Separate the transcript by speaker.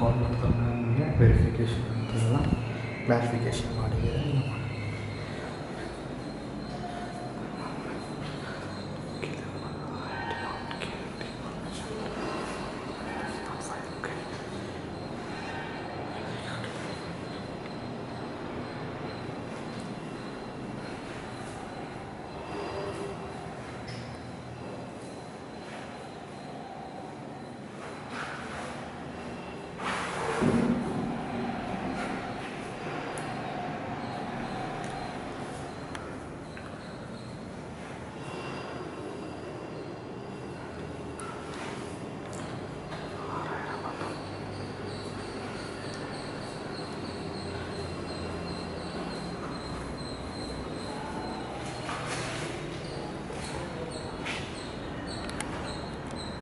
Speaker 1: ಕಾಲ್ ಮಾಡ್ತಾರೆ ನಮಗೆ ವೆರಿಫಿಕೇಷನ್ ಅಂತೆಲ್ಲ ಕ್ಲಾರಿಫಿಕೇಷನ್ ಮಾಡಿದ್ದೀರಾ